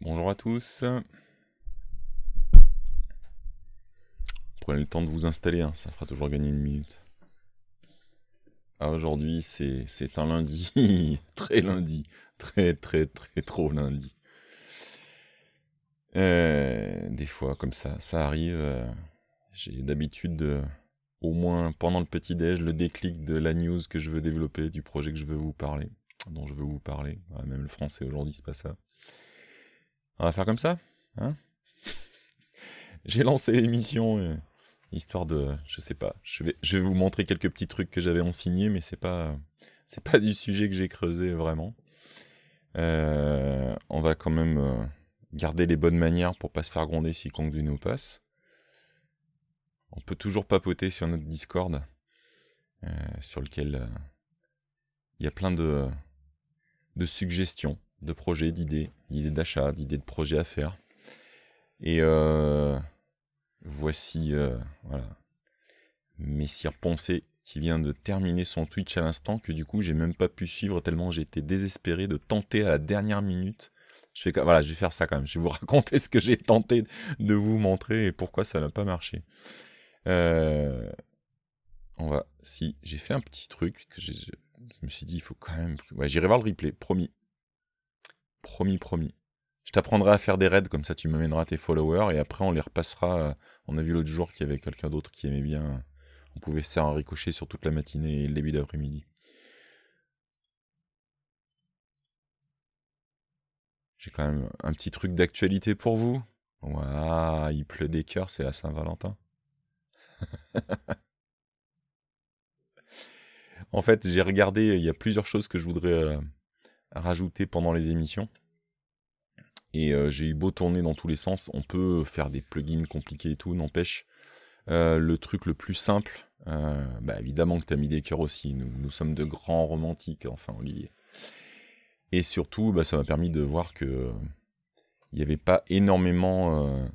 Bonjour à tous. Prenez le temps de vous installer, hein, ça fera toujours gagner une minute. Ah, aujourd'hui, c'est un lundi, très lundi, très très très trop lundi. Euh, des fois, comme ça, ça arrive. J'ai d'habitude, au moins pendant le petit-déj, le déclic de la news que je veux développer, du projet que je veux vous parler, dont je veux vous parler. même le français aujourd'hui, c'est pas ça. On va faire comme ça hein? J'ai lancé l'émission, histoire de... Je sais pas, je vais, vous montrer quelques petits trucs que j'avais en signé, mais c'est pas... Pas du sujet que j'ai creusé vraiment. on va quand même garder les bonnes manières pour pas se faire gronder si Kong du nous passe. On peut toujours papoter sur notre Discord, euh, sur lequel euh, il y a plein de suggestions, de projets, d'idées, d'idées d'achat, d'idées de projets à faire. Et euh, voici, voilà, Messire Poncé qui vient de terminer son Twitch à l'instant, que du coup j'ai même pas pu suivre tellement j'étais désespéré de tenter à la dernière minute je voilà, je vais faire ça quand même. Je vais vous raconter ce que j'ai tenté de vous montrer et pourquoi ça n'a pas marché. Euh, on va, si j'ai fait un petit truc je, me suis dit, il faut quand même. Ouais, j'irai voir le replay, promis, promis, promis. Je t'apprendrai à faire des raids comme ça, tu m'amèneras tes followers et après on les repassera. On a vu l'autre jour qu'il y avait quelqu'un d'autre qui aimait bien. On pouvait faire un ricochet sur toute la matinée et le début d'après-midi. J'ai quand même un petit truc d'actualité pour vous. Waouh, il pleut des cœurs, c'est la Saint-Valentin. en fait, j'ai regardé, il y a plusieurs choses que je voudrais euh, rajouter pendant les émissions. Et euh, j'ai eu beau tourner dans tous les sens, on peut faire des plugins compliqués et tout, n'empêche. Euh, le truc le plus simple, bah évidemment que tu as mis des cœurs aussi, nous, sommes de grands romantiques, enfin Olivier. Et surtout, bah, ça m'a permis de voir que il n'y avait pas énormément euh,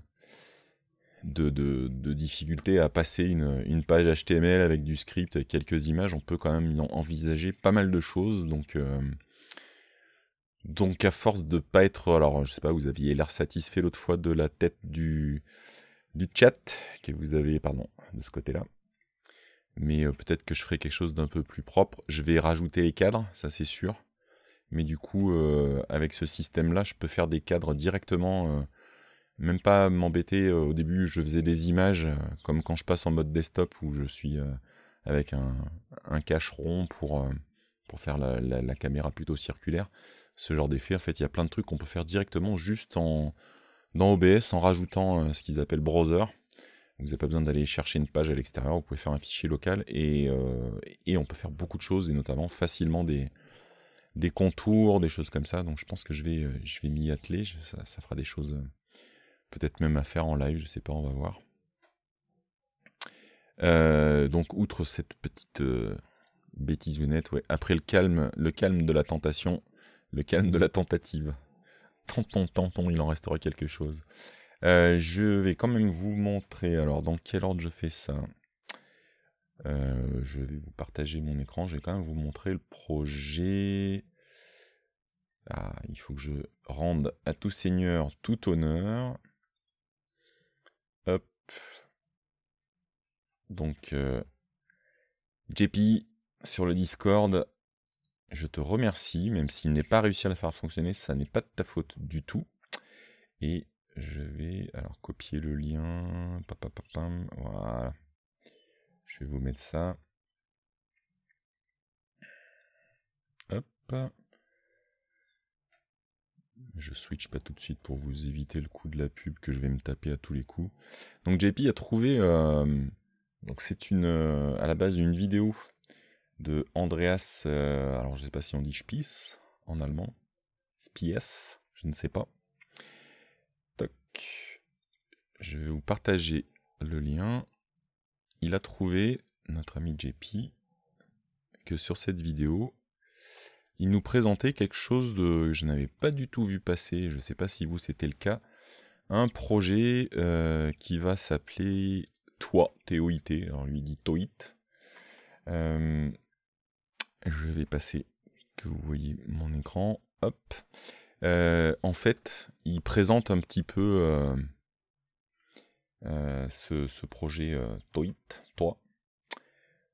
de, difficultés à passer une, page HTML avec du script, avec quelques images. On peut quand même envisager pas mal de choses. Donc, euh, donc à force de pas être... Alors, je sais pas, vous aviez l'air satisfait l'autre fois de la tête du, chat que vous avez, pardon, de ce côté-là. Mais euh, peut-être que je ferai quelque chose d'un peu plus propre. Je vais rajouter les cadres, ça c'est sûr. Mais du coup, euh, avec ce système-là, je peux faire des cadres directement, euh, même pas m'embêter. Au début, je faisais des images, comme quand je passe en mode desktop, où je suis avec un, un, cache rond pour faire la, caméra plutôt circulaire. Ce genre d'effet, en fait, il y a plein de trucs qu'on peut faire directement juste en, dans OBS en rajoutant ce qu'ils appellent browser. Vous n'avez pas besoin d'aller chercher une page à l'extérieur, vous pouvez faire un fichier local et, et on peut faire beaucoup de choses et notamment facilement des, contours, des choses comme ça. Donc je pense que je vais, euh, je vais m'y atteler. ça, fera des choses euh, peut-être même à faire en live, je sais pas, on va voir. Euh, donc outre cette petite bêtise honnête, ouais, après le calme, le calme de la tentation, calme de la tentative. Tentons, tentons, il en restera quelque chose. je vais quand même vous montrer, alors dans quel ordre je fais ça je vais vous partager mon écran, je vais quand même vous montrer le projet. Ah, il faut que je rende à tout seigneur tout honneur. Hop. Donc, euh, JP, sur le Discord, je te remercie, même s'il n'est pas réussi à la faire fonctionner, ça n'est pas de ta faute du tout. Et je vais alors copier le lien. Voilà. Je vais vous mettre ça. Hop. Je switch pas tout de suite pour vous éviter le coup de la pub que je vais me taper à tous les coups. Donc JP a trouvé, euh, donc c'est une, euh, à la base une vidéo de Andreas, euh, alors je sais pas si on dit Spies en allemand, Spies, je ne sais pas. Toc. Je vais vous partager le lien il a trouvé, notre ami JP, que sur cette vidéo, il nous présentait quelque chose de, je n'avais pas du tout vu passer, je ne sais pas si vous c'était le cas, un projet euh, qui va s'appeler Toi, T-O-I-T, alors lui dit Toit. Euh, je vais passer, que vous voyez mon écran, hop. en fait, il présente un petit peu ce, ce, projet Toit, toi.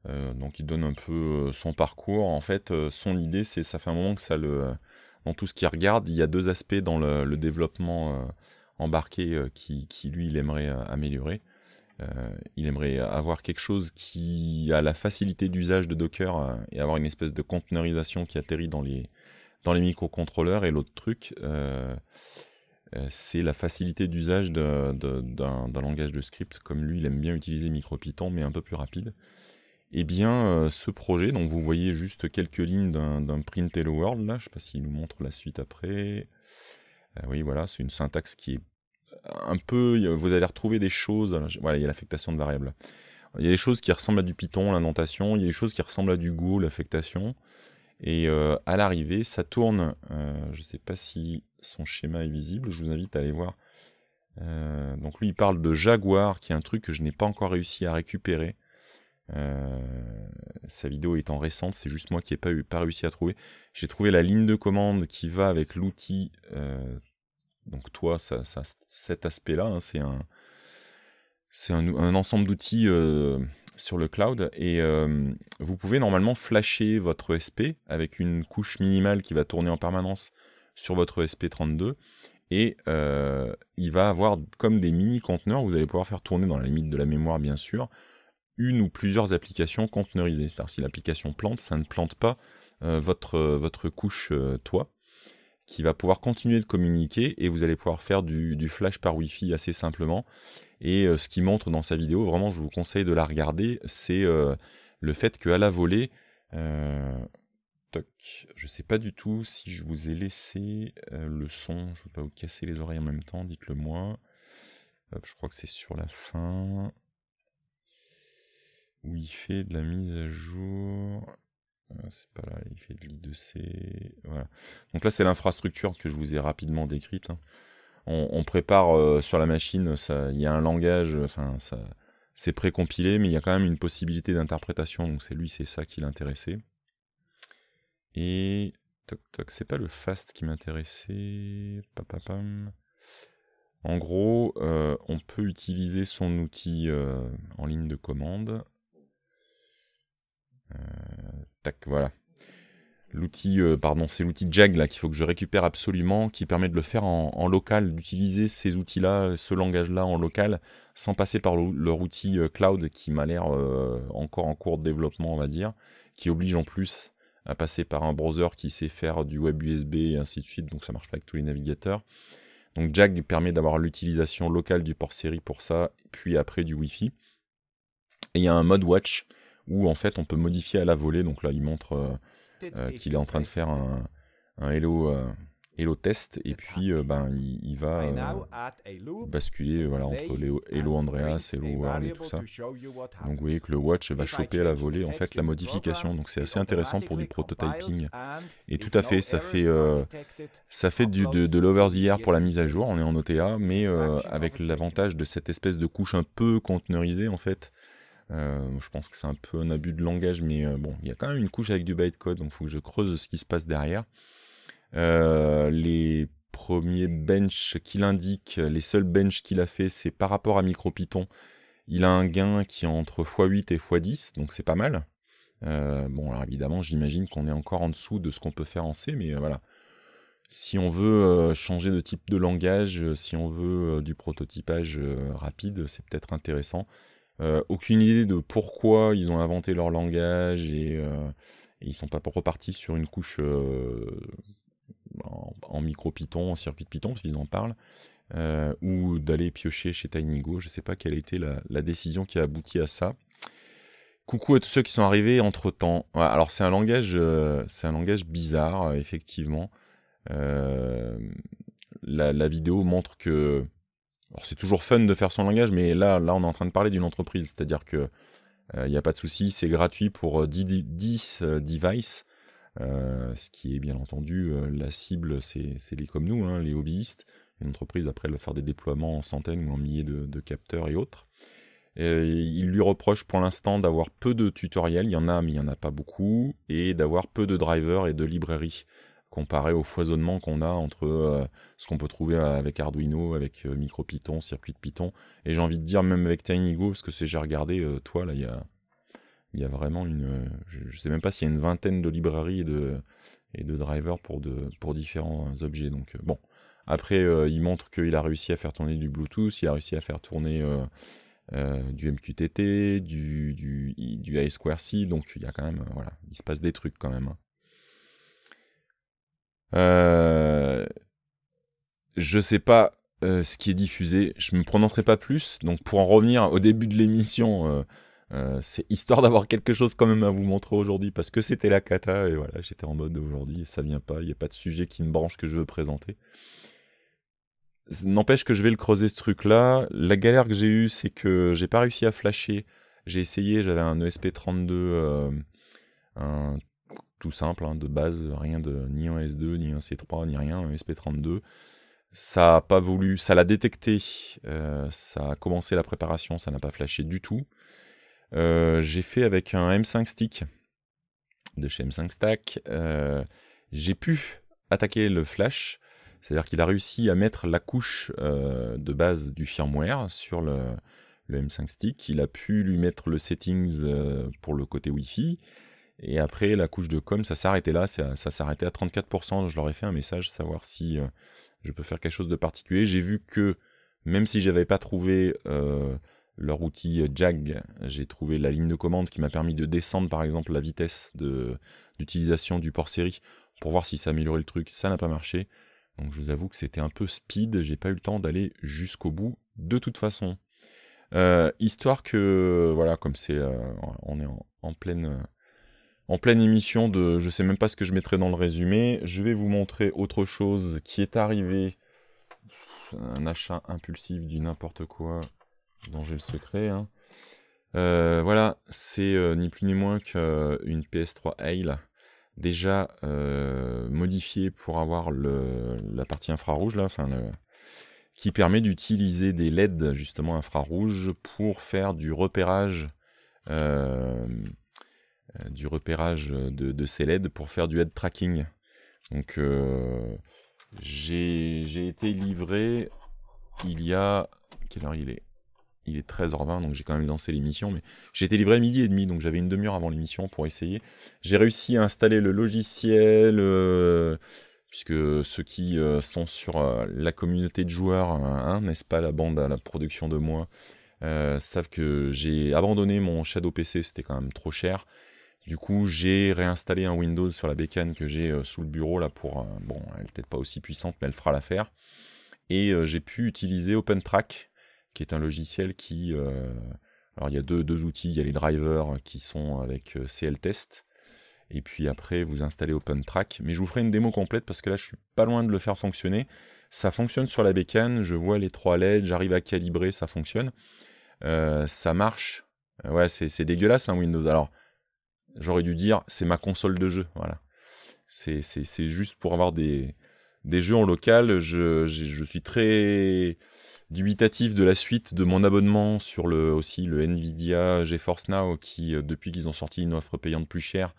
donc il donne un peu son parcours. En fait, son idée, c'est ça fait un moment que ça le dans tout ce qu'il regarde, il y a deux aspects dans le, développement embarqué qui, qui, lui, il aimerait améliorer. Euh, il aimerait avoir quelque chose qui a la facilité d'usage de Docker euh, et avoir une espèce de conteneurisation qui atterrit dans les, dans les microcontrôleurs. Et l'autre truc, euh, c'est la facilité d'usage d'un langage de script, comme lui, il aime bien utiliser MicroPython, mais un peu plus rapide. Eh bien, ce projet, donc vous voyez juste quelques lignes d'un print Hello World, là, je ne sais pas s'il nous montre la suite après. oui, voilà, c'est une syntaxe qui est un peu, vous allez retrouver des choses. Voilà, il y a l'affectation de variables. Il y a des choses qui ressemblent à du Python, la notation. Il y a des choses qui ressemblent à du Go, l'affectation. Et euh, à l'arrivée, ça tourne. Euh, je ne sais pas si son schéma est visible. Je vous invite à aller voir. Euh, donc lui, il parle de Jaguar, qui est un truc que je n'ai pas encore réussi à récupérer. sa vidéo étant récente, c'est juste moi qui n'ai pas, pas réussi à trouver. J'ai trouvé la ligne de commande qui va avec l'outil donc toi, ça, cet aspect-là, hein, c'est un, ensemble d'outils euh, sur le cloud et euh, vous pouvez normalement flasher votre SP avec une couche minimale qui va tourner en permanence sur votre SP32 et euh, il va avoir comme des mini conteneurs, vous allez pouvoir faire tourner dans la limite de la mémoire bien sûr, une ou plusieurs applications conteneurisées. C'est-à-dire si l'application plante, ça ne plante pas votre, votre couche toi qui va pouvoir continuer de communiquer et vous allez pouvoir faire du, flash par Wi-Fi assez simplement. Et euh, ce qu'il montre dans sa vidéo, vraiment je vous conseille de la regarder, c'est euh, le fait qu'à la volée, euh, je ne sais pas du tout si je vous ai laissé le son, je ne veux pas vous casser les oreilles en même temps, dites-le moi. je crois que c'est sur la fin où il fait de la mise à jour. Ah, c'est pas là, il fait de l'I2C. Voilà. Donc là, c'est l'infrastructure que je vous ai rapidement décrite. Hein. On, prépare euh, sur la machine, il y a un langage, c'est précompilé, mais il y a quand même une possibilité d'interprétation. Donc c'est lui, c'est ça qui l'intéressait. Et toc toc, c'est pas le fast qui m'intéressait. En gros, euh, on peut utiliser son outil euh, en ligne de commande. Tac, voilà. L'outil, euh, pardon, c'est l'outil Jag là qu'il faut que je récupère absolument, qui permet de le faire en, local, d'utiliser ces outils-là, ce langage-là en local, sans passer par leur outil euh, cloud qui m'a l'air euh, encore en cours de développement, on va dire, qui oblige en plus à passer par un browser qui sait faire du web USB et ainsi de suite, donc ça marche pas avec tous les navigateurs. Donc Jag permet d'avoir l'utilisation locale du port série pour ça, puis après du Wi-Fi. Et il y a un mode watch où en fait on peut modifier à la volée. Donc là, il montre euh, euh, qu'il est en train de faire un, hello, euh, hello test et puis ben, il, va basculer voilà, entre les Hello Andreas, Hello World et tout ça. Donc vous voyez que le watch va choper à la volée en fait la modification. Donc c'est assez intéressant pour du prototyping. Et tout à fait, ça fait, ça fait du, de, de l'over the air pour la mise à jour. On est en OTA, mais avec l'avantage de cette espèce de couche un peu conteneurisée en fait euh, je pense que c'est un peu un abus de langage, mais euh, bon, il y a quand même une couche avec du bytecode, donc il faut que je creuse ce qui se passe derrière. Euh, les premiers bench qu'il indique, les seuls bench qu'il a fait, c'est par rapport à MicroPython. Il a un gain qui est entre x8 et x10, donc c'est pas mal. bon, alors évidemment, j'imagine qu'on est encore en dessous de ce qu'on peut faire en C, mais voilà. Si on veut changer de type de langage, si on veut du prototypage rapide, c'est peut-être intéressant. Euh, aucune idée de pourquoi ils ont inventé leur langage et, euh, et ils sont pas repartis sur une couche euh, en, micro Python, en circuit de Python, parce qu'ils en parlent, ou d'aller piocher chez TinyGo. Je ne sais pas quelle a été la, décision qui a abouti à ça. Coucou à tous ceux qui sont arrivés entre temps. alors c'est un langage, c'est un langage bizarre, effectivement. la, vidéo montre que alors c'est toujours fun de faire son langage, mais là, on est en train de parler d'une entreprise, c'est-à-dire que il euh, n'y a pas de souci, c'est gratuit pour 10, 10 euh, devices, euh, ce qui est bien entendu la cible, c'est les comme nous, hein, les hobbyistes. Une entreprise après elle faire des déploiements en centaines ou en milliers de, capteurs et autres. il lui reproche pour l'instant d'avoir peu de tutoriels, il y en a mais il n'y en a pas beaucoup, et d'avoir peu de drivers et de librairies comparé au foisonnement qu'on a entre ce qu'on peut trouver avec Arduino, avec MicroPython, circuit de Python. Et j'ai envie de dire même avec TinyGo, parce que j'ai regardé, toi là, il y a, y a vraiment une... Je, ne sais même pas s'il y a une vingtaine de librairies et de, et de drivers pour, de, différents objets. Donc bon, après, il montre qu'il a réussi à faire tourner du Bluetooth, il a réussi à faire tourner euh, du MQTT, du, du, du A2C, donc il y a quand même, voilà, il se passe des trucs quand même. Hein. Euh, je sais pas euh, ce qui est diffusé, je me prononcerai pas plus, donc pour en revenir au début de l'émission, c'est histoire d'avoir quelque chose quand même à vous montrer aujourd'hui, parce que c'était la cata, et voilà, j'étais en mode aujourd'hui, ça vient pas, il n'y a pas de sujet qui me branche que je veux présenter. N'empêche que je vais le creuser ce truc-là. La galère que j'ai eue, c'est que j'ai pas réussi à flasher. J'ai essayé, j'avais un ESP32, euh, un, simple, hein, de base, rien de ni un S2, ni un C3, ni rien, un ESP32. Ça a pas voulu, ça l'a détecté, euh, ça a commencé la préparation, ça n'a pas flashé du tout. Euh, j'ai fait avec un M5 stick de chez M5 Stack. j'ai pu attaquer le flash c'est-à-dire qu'il a réussi à mettre la couche euh, de base du firmware sur le, M5 Stick. Il a pu lui mettre le settings euh, pour le côté Wi-Fi. Et après, la couche de com, ça s'arrêtait là, ça, s'arrêtait à 34%. Je leur ai fait un message, savoir si euh, je peux faire quelque chose de particulier. J'ai vu que, même si j'avais pas trouvé leur outil JAG, j'ai trouvé la ligne de commande qui m'a permis de descendre, par exemple, la vitesse d'utilisation du port série pour voir si ça améliorait le truc. Ça n'a pas marché. Donc je vous avoue que c'était un peu speed, j'ai pas eu le temps d'aller jusqu'au bout de toute façon. Euh, histoire que, voilà, comme c'est, euh, on est en, pleine, en pleine émission de, je sais même pas ce que je mettrai dans le résumé, je vais vous montrer autre chose qui est arrivé, un achat impulsif du n'importe quoi, dont j'ai le secret. Hein. Euh, voilà, c'est ni plus ni moins qu'une PS3 Hail déjà euh, modifié pour avoir la partie infrarouge là, qui permet d'utiliser des LED justement infrarouges pour faire du repérage euh, euh, du repérage de, ces LED pour faire du head tracking. Donc j'ai été livré il y a quelle heure il est? Il est 13h20, donc j'ai quand même lancé l'émission, mais j'ai été livré à midi et demi, donc j'avais une demi-heure avant l'émission pour essayer. J'ai réussi à installer le logiciel, euh, puisque ceux qui euh, sont sur euh, la communauté de joueurs, hein, n'est-ce pas, la bande à la production de moi, savent que j'ai abandonné mon Shadow PC, c'était quand même trop cher. Du coup, j'ai réinstallé un Windows sur la bécane que j'ai sous le bureau là pour, bon, elle n'est peut-être pas aussi puissante, mais elle fera l'affaire. Et j'ai pu utiliser OpenTrack, qui est un logiciel qui... Euh, alors il y a deux, deux, outils, il y a les drivers qui sont avec euh, CLTest, et puis après vous installez OpenTrack, mais je vous ferai une démo complète parce que là je suis pas loin de le faire fonctionner. Ça fonctionne sur la bécane, je vois les trois LED, j'arrive à calibrer, ça fonctionne. Euh, ça marche. Ouais, c'est dégueulasse un Windows. Alors, j'aurais dû dire, c'est ma console de jeu. Voilà. C'est juste pour avoir des, des jeux en local. Je, je suis très dubitatif de la suite de mon abonnement sur le, aussi le Nvidia GeForce Now qui, euh, depuis qu'ils ont sorti une offre payante plus chère,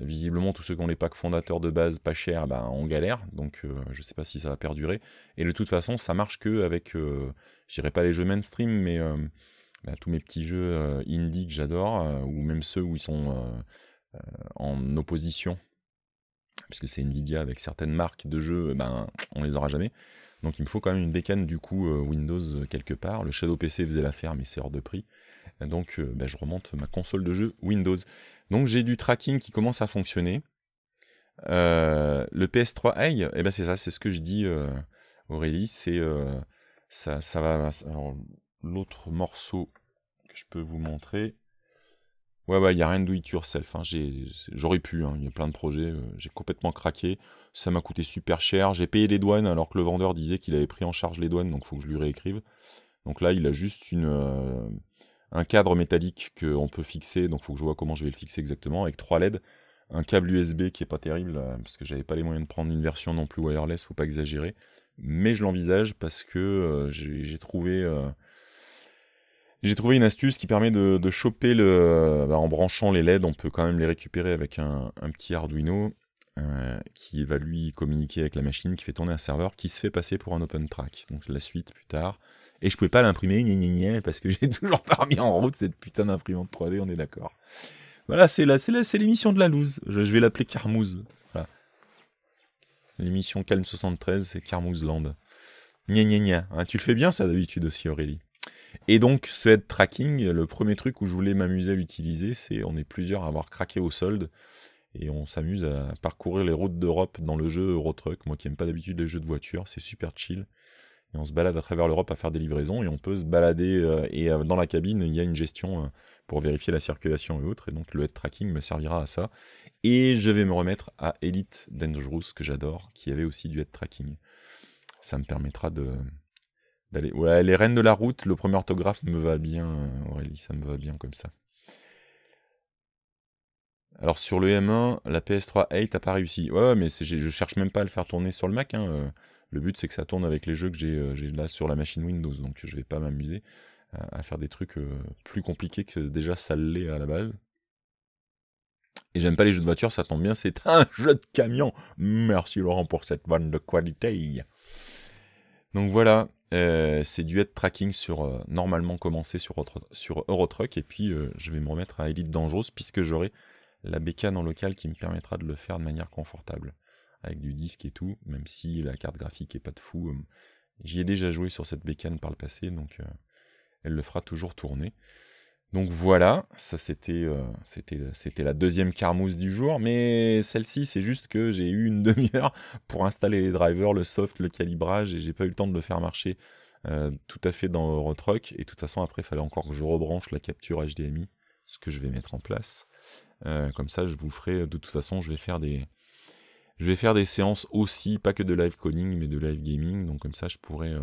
visiblement tous ceux qui ont les packs fondateurs de base pas chers, bah, on galère, donc euh, je sais pas si ça va perdurer. Et de toute façon, ça marche que avec, euh, je dirais pas les jeux mainstream, mais bah, tous mes petits jeux indie que j'adore, ou même ceux où ils sont en opposition, puisque c'est Nvidia avec certaines marques de jeux, ben on les aura jamais. Donc il me faut quand même une bécane du coup euh, Windows euh, quelque part. Le Shadow PC faisait l'affaire mais c'est hors de prix. Donc euh, ben, je remonte ma console de jeu Windows. Donc j'ai du tracking qui commence à fonctionner. le PS3 Hey, eh ben c'est ça, c'est ce que je dis Aurélie, c'est ça, ça va. L'autre morceau que je peux vous montrer, Ouais, ouais, il n'y a rien de do it yourself. Hein. J'aurais pu, hein. il y a plein de projets. Euh, j'ai complètement craqué. Ça m'a coûté super cher. J'ai payé les douanes alors que le vendeur disait qu'il avait pris en charge les douanes, donc il faut que je lui réécrive. Donc là, il a juste une, euh, un cadre métallique qu'on peut fixer, donc il faut que je vois comment je vais le fixer exactement, avec trois LED. Un câble USB qui est pas terrible, euh, parce que j'avais pas les moyens de prendre une version non plus wireless, faut pas exagérer. Mais je l'envisage parce que j'ai trouvé j'ai trouvé une astuce qui permet de, choper le. Bah, en branchant les LED, on peut quand même les récupérer avec un, petit Arduino. qui va lui communiquer avec la machine, qui fait tourner un serveur, qui se fait passer pour un open track. Donc la suite plus tard. Et je pouvais pas l'imprimer, parce que j'ai toujours pas remis en route cette putain d'imprimante 3D, on est d'accord. Voilà, c'est l'émission de la loose. Je, vais l'appeler Carmouze. L'émission Calme 73, c'est Carmouze Land. Gna gna gna. Hein, tu le fais bien ça d'habitude aussi, Aurélie. Et donc, ce head tracking, le premier truc où je voulais m'amuser à l'utiliser, c'est on est plusieurs à avoir craqué au solde et on s'amuse à parcourir les routes d'Europe dans le jeu Eurotruck. Moi qui n'aime pas d'habitude les jeux de voiture, c'est super chill. Et on se balade à travers l'Europe à faire des livraisons et on peut se balader euh, et euh, dans la cabine il y a une gestion euh, pour vérifier la circulation et autres. Et donc le head tracking me servira à ça. Et je vais me remettre à Elite Dangerous que j'adore, qui avait aussi du head tracking. Ça me permettra de Ouais, les reines de la route, le premier orthographe me va bien, Aurélie, ça me va bien comme ça. Alors sur le M1, la PS3 8 a pas réussi. Ouais, mais je cherche même pas à le faire tourner sur le Mac. Hein, euh. Le but c'est que ça tourne avec les jeux que euh, j'ai là sur la machine Windows. Donc je vais pas m'amuser à, faire des trucs euh, plus compliqués que déjà ça l'est à la base. Et j'aime pas les jeux de voiture, ça tombe bien, c'est un jeu de camion. Merci Laurent pour cette de qualité. Donc voilà, c'est du head tracking sur normalement commencé sur, sur Eurotruck et puis je vais me remettre à Elite Dangerous puisque j'aurai la bécane en local qui me permettra de le faire de manière confortable, avec du disque et tout, même si la carte graphique est pas de fou. Euh, j'y ai déjà joué sur cette bécane par le passé, donc euh, elle le fera toujours tourner. Donc voilà, ça c'était euh, c'était la deuxième carmousse du jour, mais celle-ci c'est juste que j'ai eu une demi-heure pour installer les drivers, le soft, le calibrage, et j'ai pas eu le temps de le faire marcher tout à fait dans Eurotruck, et de toute façon après il fallait encore que je rebranche la capture HDMI, ce que je vais mettre en place. Euh, comme ça, je vous ferai. De toute façon, je vais faire des. Je vais faire des séances aussi, pas que de live coding, mais de live gaming. Donc comme ça, je pourrais, euh,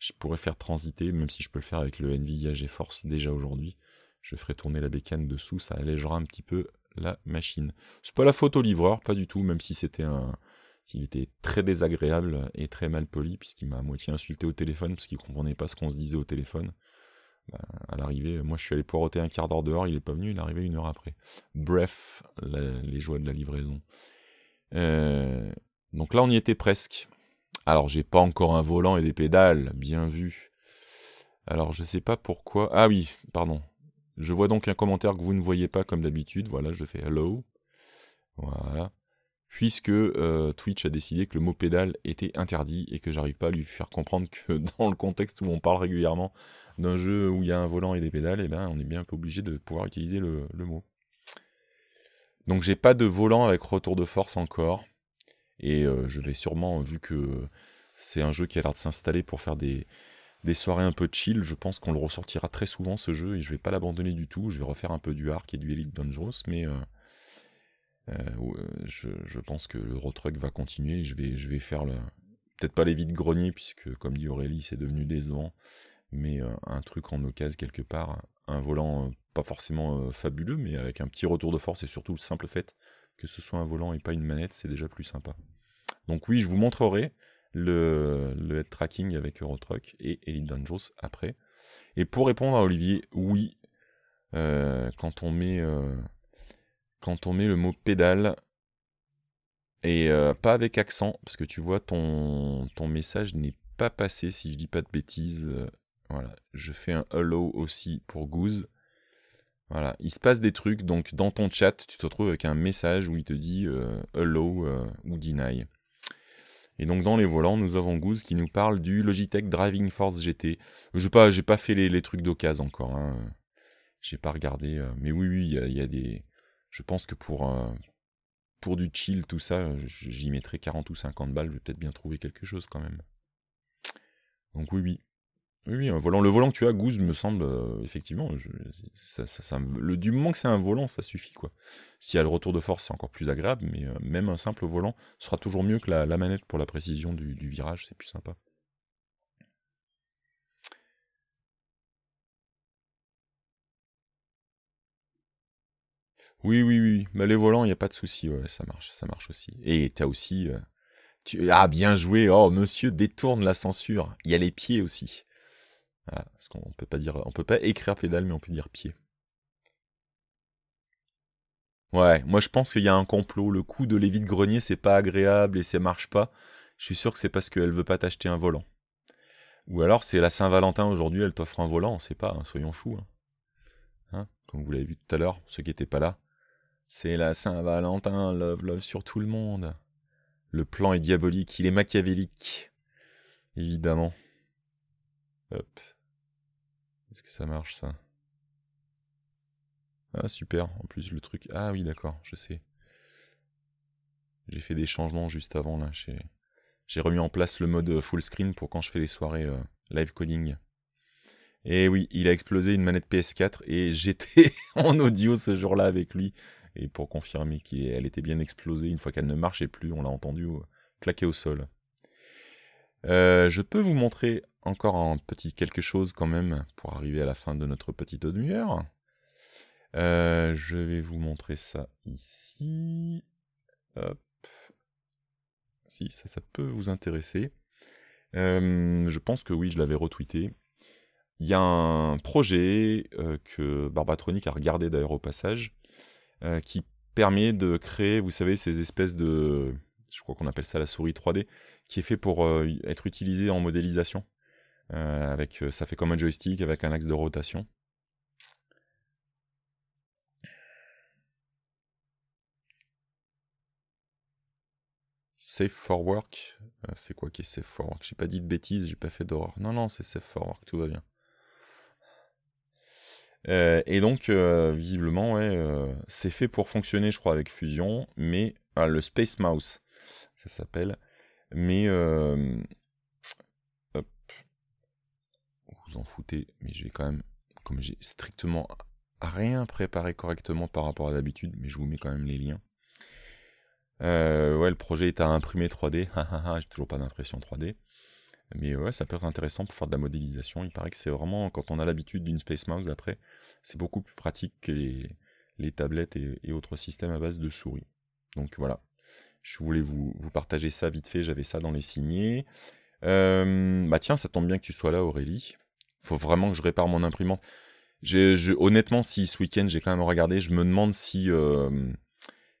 je pourrais faire transiter, même si je peux le faire avec le Nvidia GeForce déjà aujourd'hui. Je ferai tourner la bécane dessous, ça allégera un petit peu la machine. C'est pas la faute au livreur, pas du tout, même si c'était un, s'il était très désagréable et très mal poli, puisqu'il m'a à moitié insulté au téléphone, parce qu'il comprenait pas ce qu'on se disait au téléphone. Bah, à l'arrivée, moi je suis allé poireauter un quart d'heure dehors, il est pas venu, il est arrivé une heure après. Bref, les joies de la livraison. Euh, donc là on y était presque. Alors j'ai pas encore un volant et des pédales, bien vu. Alors je sais pas pourquoi. Ah oui, pardon. Je vois donc un commentaire que vous ne voyez pas comme d'habitude. Voilà, je fais hello. Voilà puisque euh, Twitch a décidé que le mot pédale était interdit et que j'arrive pas à lui faire comprendre que dans le contexte où on parle régulièrement d'un jeu où il y a un volant et des pédales, eh ben, on est bien un peu obligé de pouvoir utiliser le, mot. Donc j'ai pas de volant avec retour de force encore, et euh, je vais sûrement, vu que c'est un jeu qui a l'air de s'installer pour faire des, soirées un peu chill, je pense qu'on le ressortira très souvent ce jeu, et je vais pas l'abandonner du tout, je vais refaire un peu du Ark et du Elite Dangerous, mais... Euh, euh, je, pense que le Rotruck va continuer. Je vais, je vais faire le... peut-être pas les vides greniers, puisque comme dit Aurélie, c'est devenu décevant, mais un truc en occasion quelque part, un volant pas forcément fabuleux, mais avec un petit retour de force et surtout le simple fait que ce soit un volant et pas une manette, c'est déjà plus sympa. Donc oui, je vous montrerai le, head tracking avec Eurotruck et Elite Dangerous après. Et pour répondre à Olivier, oui, quand on met quand on met le mot pédale, et euh, pas avec accent, parce que tu vois, ton, message n'est pas passé, si je dis pas de bêtises. Euh, voilà, je fais un hello aussi pour Goose. Voilà, il se passe des trucs, donc dans ton chat, tu te retrouves avec un message où il te dit euh, hello ou deny. Et donc dans les volants, nous avons Goose qui nous parle du Logitech Driving Force GT. Je n'ai pas, fait les, trucs d'occasion encore. Hein. J'ai pas regardé, mais oui, oui, il y, a des je pense que pour, pour du chill, tout ça, j'y mettrai 40 ou 50 balles, je vais peut-être bien trouver quelque chose quand même. Donc oui, oui. Oui, oui. Le volant que tu as, Goose, me semble, effectivement, ça, le, du moment que c'est un volant, ça suffit, quoi. S'il y a le retour de force, c'est encore plus agréable, mais même un simple volant sera toujours mieux que la, manette pour la précision du virage, c'est plus sympa. Oui, oui, oui. Mais les volants, il n'y a pas de souci. Ouais, ça marche, ça marche aussi. Et tu as aussi. Euh. Ah, bien joué. Oh, monsieur détourne la censure. Il y a les pieds aussi. Parce qu'on peut pas dire, on peut pas écrire pédale, mais on peut dire pied. Ouais, moi je pense qu'il y a un complot. Le coup de Lévi de Grenier, c'est pas agréable et ça marche pas. Je suis sûr que c'est parce qu'elle veut pas t'acheter un volant. Ou alors c'est la Saint-Valentin aujourd'hui, elle t'offre un volant, on sait pas, hein, soyons fous. Hein. Hein, comme vous l'avez vu tout à l'heure, ceux qui étaient pas là. C'est la Saint-Valentin, love, love sur tout le monde. Le plan est diabolique, il est machiavélique. Évidemment. Hop. Est-ce que ça marche ça? Ah super, en plus le truc... Ah oui d'accord, je sais. J'ai fait des changements juste avant là. J'ai remis en place le mode full screen pour quand je fais les soirées euh, live coding. Et oui, il a explosé une manette PS4 et j'étais en audio ce jour-là avec lui. Et pour confirmer qu'elle était bien explosée une fois qu'elle ne marchait plus, on l'a entendu euh, claquer au sol. Euh, je peux vous montrer encore un petit quelque chose quand même pour arriver à la fin de notre petite demi-heure. Euh, je vais vous montrer ça ici. Si ça, ça peut vous intéresser. je pense que oui, je l'avais retweeté. Il y a un projet que Barbatronic a regardé d'ailleurs au passage, qui permet de créer, vous savez, ces espèces de, je crois qu'on appelle ça la souris 3D, qui est fait pour être utilisé en modélisation. avec, ça fait comme un joystick avec un axe de rotation. Safe for work, c'est quoi qui est safe for work? J'ai pas dit de bêtises, j'ai pas fait d'horreur. Non, non, c'est safe for work, tout va bien. et donc, visiblement, c'est fait pour fonctionner, je crois, avec Fusion, mais le Space Mouse, s'appelle. Mais hop, vous en foutez, mais je vais quand même, comme j'ai strictement rien préparé correctement par rapport à d'habitude, mais je vous mets quand même les liens. Euh, ouais, le projet est à imprimer 3D. J'ai toujours pas d'impression 3D. Mais ouais, ça peut être intéressant pour faire de la modélisation. Il paraît que c'est vraiment, quand on a l'habitude d'une Space Mouse après, c'est beaucoup plus pratique que les, tablettes et, autres systèmes à base de souris. Donc voilà, je voulais vous, partager ça vite fait, j'avais ça dans les signés. Euh, bah tiens, ça tombe bien que tu sois là Aurélie. Faut vraiment que je répare mon imprimante. honnêtement, si ce week-end j'ai quand même regardé, je me demande si... Euh,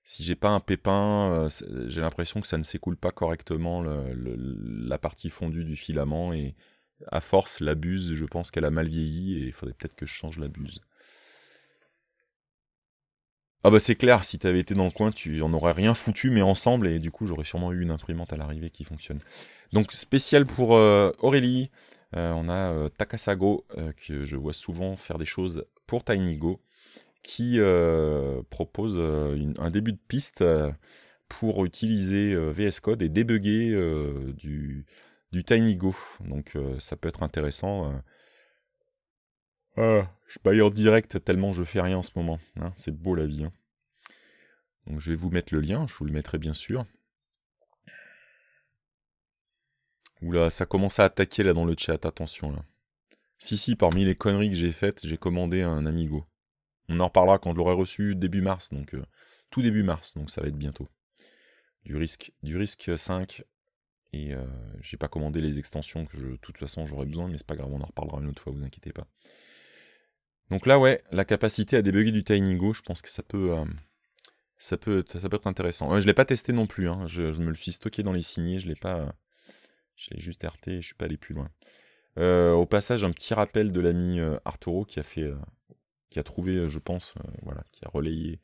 si j'ai pas un pépin, euh, j'ai l'impression que ça ne s'écoule pas correctement la partie fondue du filament et à force la buse, je pense qu'elle a mal vieilli et il faudrait peut-être que je change la buse. Ah bah c'est clair, si t'avais été dans le coin, tu en aurais rien foutu, mais ensemble, et du coup j'aurais sûrement eu une imprimante à l'arrivée qui fonctionne. Donc spécial pour euh, Aurélie, euh, on a Takasago, que je vois souvent faire des choses pour TinyGo qui euh, propose euh, un début de piste euh, pour utiliser VS Code et débugger du, du TinyGo. Donc ça peut être intéressant. Ah, je baille en direct tellement je fais rien en ce moment. Hein. c'est beau la vie. Hein. Donc je vais vous mettre le lien, je vous le mettrai bien sûr. Oula, ça commence à attaquer là dans le chat, attention là. Si, si, parmi les conneries que j'ai faites, j'ai commandé un Amigo. On en reparlera quand je l'aurai reçu début mars, donc euh, tout début mars, donc ça va être bientôt. Du risque, du risque 5. Et euh, j'ai pas commandé les extensions que de toute façon j'aurais besoin, mais c'est pas grave, on en reparlera une autre fois, vous inquiétez pas. Donc là, ouais, la capacité à débugger du TinyGo, je pense que ça peut, euh, ça peut, ça peut être intéressant. je l'ai pas testé non plus, hein. je, me le suis stocké dans les signés, je l'ai pas, je l'ai juste RT, je suis pas allé plus loin. au passage, un petit rappel de l'ami Arturo qui a fait qui a trouvé, euh, je pense, euh, voilà, qui a relayé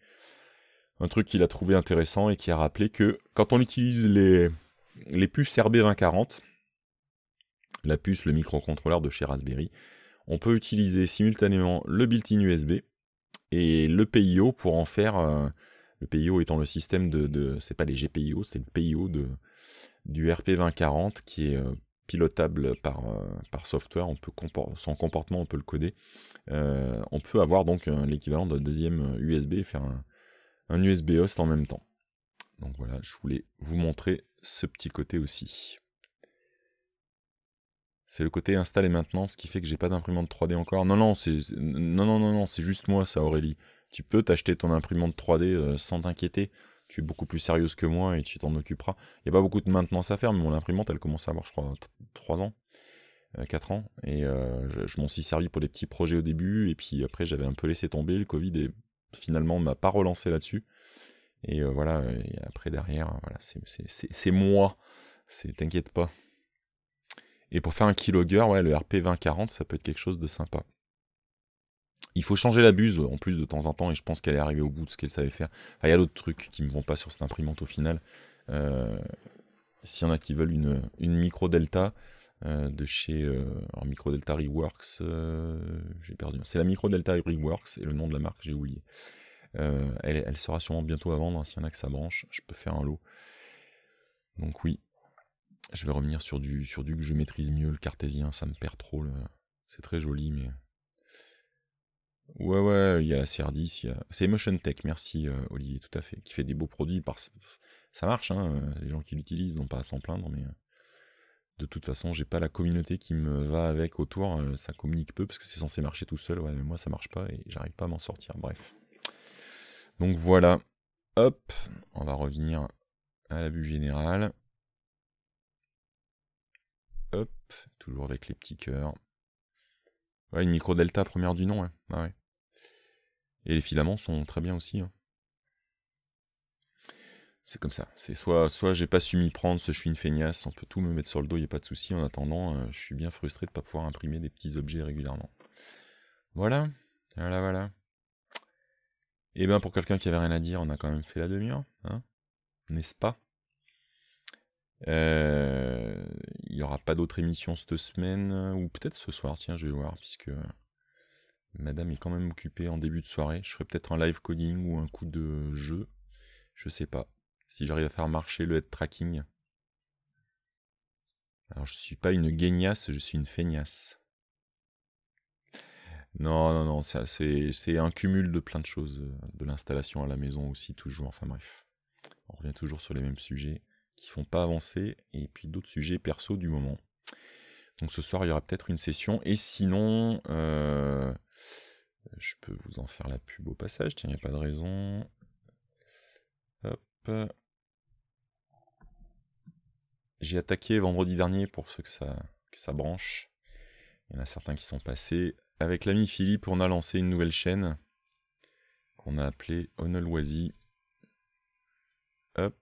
un truc qu'il a trouvé intéressant et qui a rappelé que quand on utilise les, les puces RB2040, la puce, le microcontrôleur de chez Raspberry, on peut utiliser simultanément le built-in USB et le PIO pour en faire, euh, le PIO étant le système de, de c'est pas les GPIO, c'est le PIO de, du RP2040 qui est pilotable par, par software, on son comportement on peut le coder. Euh, on peut avoir donc l'équivalent d'un deuxième USB et faire un, USB host en même temps. Donc voilà, je voulais vous montrer ce petit côté aussi. C'est le côté install et maintenance qui fait que j'ai pas d'imprimante 3D encore. Non, non, c'est non, non, c'est juste moi ça, Aurélie. Tu peux t'acheter ton imprimante 3D euh, sans t'inquiéter. Tu es beaucoup plus sérieuse que moi et tu t'en occuperas. Il n'y a pas beaucoup de maintenance à faire, mais mon imprimante, elle commence à avoir, je crois, 3 ans. 4 ans. Et euh, je, m'en suis servi pour des petits projets au début. Et puis après, j'avais un peu laissé tomber. Le Covid est finalement m'a pas relancé là-dessus. Et voilà, et après derrière, voilà, c'est moi. T'inquiète pas. Et pour faire un keylogger, ouais, le RP 2040, ça peut être quelque chose de sympa. Il faut changer la buse en plus de temps en temps, et je pense qu'elle est arrivée au bout de ce qu'elle savait faire. il y a d'autres trucs qui ne me vont pas sur cette imprimante au final. Euh, S'il y en a qui veulent une, micro Delta euh, de chez euh, Micro Delta Reworks, j'ai perdu. C'est la Micro Delta Reworks et le nom de la marque, j'ai oublié. Elle, elle, sera sûrement bientôt à vendre. Hein, s'il y en a que ça branche, je peux faire un lot. Donc oui, je vais revenir sur du, sur du que je maîtrise mieux, le cartésien, ça me perd trop. C'est très joli, mais. Ouais, ouais, il y a la CR10, il y a... c'est Emotion Tech, merci euh, Olivier, tout à fait, qui fait des beaux produits. Par... Ça marche, hein, euh, les gens qui l'utilisent n'ont pas à s'en plaindre, mais euh, de toute façon, j'ai pas la communauté qui me va avec autour, ça communique peu parce que c'est censé marcher tout seul, ouais, mais moi ça marche pas et j'arrive pas à m'en sortir, bref. Donc voilà, hop, on va revenir à la vue générale. Hop, toujours avec les petits cœurs. Ouais, une micro delta première du nom, ah ouais. Et les filaments sont très bien aussi. Hein. C'est comme ça. C'est soit, soit j'ai pas su m'y prendre, soit je suis une feignasse, on peut tout me mettre sur le dos, il n'y a pas de souci. En attendant, euh, je suis bien frustré de ne pas pouvoir imprimer des petits objets régulièrement. Voilà, voilà, voilà. Et eh bien pour quelqu'un qui avait rien à dire, on a quand même fait la demi-heure, hein N'est-ce pas? Euh, il n'y aura pas d'autres émissions cette semaine, ou peut-être ce soir, tiens, je vais voir, puisque madame est quand même occupée en début de soirée. Je ferai peut-être un live coding ou un coup de jeu, je sais pas. Si j'arrive à faire marcher le head tracking. Alors je suis pas une guignasse, je suis une feignasse. Non, non, non, c'est un cumul de plein de choses, de l'installation à la maison aussi, toujours, enfin bref. On revient toujours sur les mêmes sujets qui font pas avancer, et puis d'autres sujets perso du moment. Donc ce soir, il y aura peut-être une session, et sinon, euh, je peux vous en faire la pub au passage, tiens, il n'y a pas de raison. J'ai attaqué vendredi dernier pour ceux que ça, que ça branche. Il y en a certains qui sont passés. Avec l'ami Philippe, on a lancé une nouvelle chaîne qu'on a appelée Honolwazi. Hop.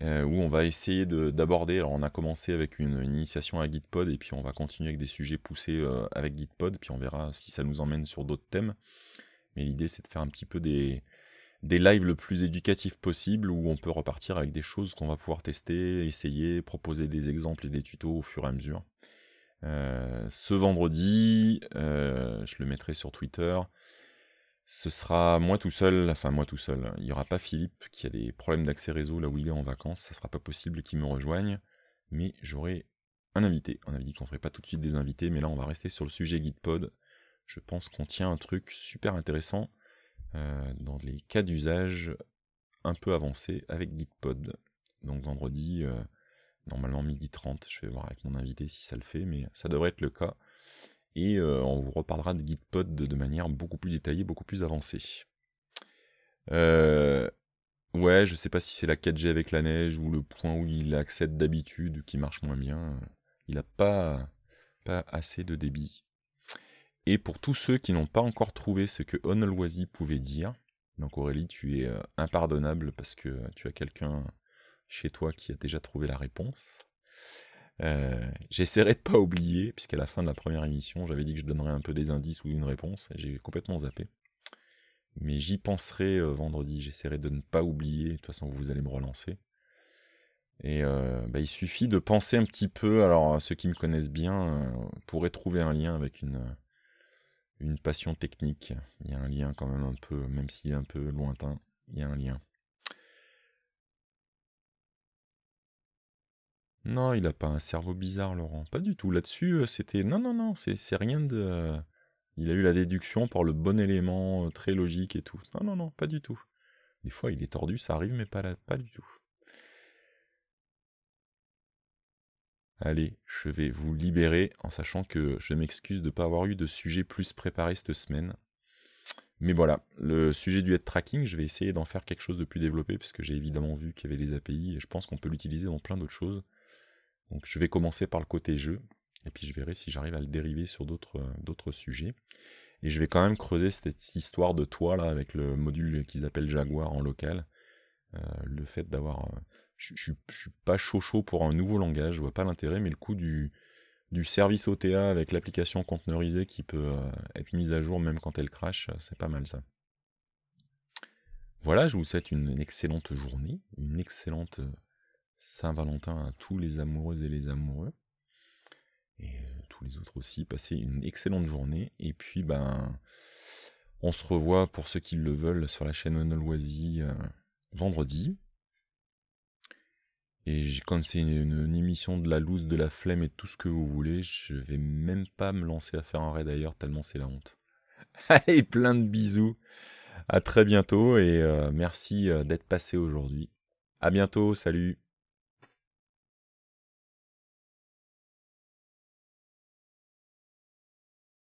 Euh, où on va essayer d'aborder. Alors, on a commencé avec une, initiation à Gitpod, et puis on va continuer avec des sujets poussés euh, avec Gitpod, puis on verra si ça nous emmène sur d'autres thèmes. Mais l'idée, c'est de faire un petit peu des, des lives le plus éducatifs possible, où on peut repartir avec des choses qu'on va pouvoir tester, essayer, proposer des exemples et des tutos au fur et à mesure. Euh, ce vendredi, je le mettrai sur Twitter. Ce sera moi tout seul, enfin moi tout seul. Il n'y aura pas Philippe qui a des problèmes d'accès réseau là où il est en vacances. Ça sera pas possible qu'il me rejoigne. Mais j'aurai un invité. On avait dit qu'on ferait pas tout de suite des invités, mais là on va rester sur le sujet Gitpod. Je pense qu'on tient un truc super intéressant euh, dans les cas d'usage un peu avancés avec Gitpod. Donc vendredi, euh, normalement midi 30, je vais voir avec mon invité si ça le fait, mais ça devrait être le cas et euh, on vous reparlera de Gitpod de, manière beaucoup plus détaillée, beaucoup plus avancée. Euh, ouais, je sais pas si c'est la 4G avec la neige ou le point où il accède d'habitude qui marche moins bien. Il n'a pas, pas assez de débit. Et pour tous ceux qui n'ont pas encore trouvé ce que Honolwazi pouvait dire, donc Aurélie, tu es euh, impardonnable parce que tu as quelqu'un chez toi qui a déjà trouvé la réponse. Euh, j'essaierai de pas oublier, puisqu'à la fin de la première émission, j'avais dit que je donnerais un peu des indices ou une réponse, et j'ai complètement zappé. Mais j'y penserai euh, vendredi, j'essaierai de ne pas oublier, de toute façon vous allez me relancer. Et euh, bah, il suffit de penser un petit peu, alors ceux qui me connaissent bien pourraient trouver un lien avec une, une passion technique. Il y a un lien quand même un peu, même s'il est un peu lointain, il y a un lien. Non, il a pas un cerveau bizarre, Laurent. Pas du tout. Là-dessus, euh, c'était. Non, non, non, c'est rien de. Euh, il a eu la déduction par le bon élément, euh, très logique et tout. Non, non, non, pas du tout. Des fois, il est tordu, ça arrive, mais pas, pas du tout. Allez, je vais vous libérer en sachant que je m'excuse de ne pas avoir eu de sujet plus préparé cette semaine. Mais voilà, le sujet du head tracking, je vais essayer d'en faire quelque chose de plus développé parce que j'ai évidemment vu qu'il y avait des API et je pense qu'on peut l'utiliser dans plein d'autres choses. Donc je vais commencer par le côté jeu, et puis je verrai si j'arrive à le dériver sur d'autres, euh, sujets. Et je vais quand même creuser cette histoire de toi avec le module qu'ils appellent Jaguar en local. Euh, le fait d'avoir. Euh, je, je, suis pas chaud pour un nouveau langage, je vois pas l'intérêt, mais le coup du, du service OTA avec l'application conteneurisée qui peut être mise à jour même quand elle crache, c'est pas mal ça. Voilà, je vous souhaite une excellente journée, une excellente Saint-Valentin à tous les amoureuses et les amoureux. Et tous les autres aussi. Passez une excellente journée. Et puis, ben, on se revoit pour ceux qui le veulent sur la chaîne Honolwazi vendredi. Et comme c'est une, émission de la loose, de la flemme et tout ce que vous voulez, je vais même pas me lancer à faire un raid d'ailleurs, tellement c'est la honte. Allez, plein de bisous. À très bientôt et euh, merci euh, d'être passé aujourd'hui. À bientôt, salut.